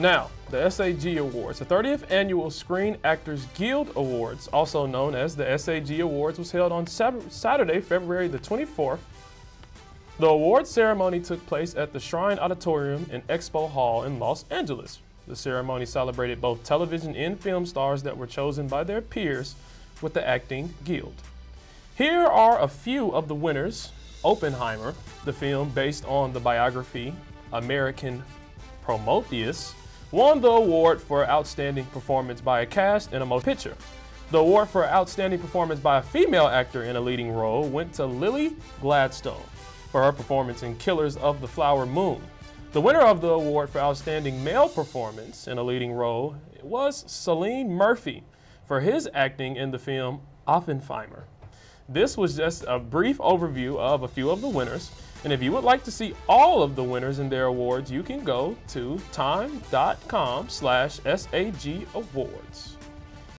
Now, the SAG Awards, the 30th Annual Screen Actors Guild Awards, also known as the SAG Awards, was held on Saturday, February the 24th. The award ceremony took place at the Shrine Auditorium in Expo Hall in Los Angeles. The ceremony celebrated both television and film stars that were chosen by their peers with the Acting Guild. Here are a few of the winners. Oppenheimer, the film based on the biography American Prometheus, won the award for Outstanding Performance by a Cast in a Motion Picture. The award for Outstanding Performance by a Female Actor in a Leading Role went to Lily Gladstone for her performance in Killers of the Flower Moon. The winner of the award for Outstanding Male Performance in a Leading Role was Cillian Murphy for his acting in the film Oppenheimer. This was just a brief overview of a few of the winners. And if you would like to see all of the winners and their awards, you can go to time.com slash SAG Awards.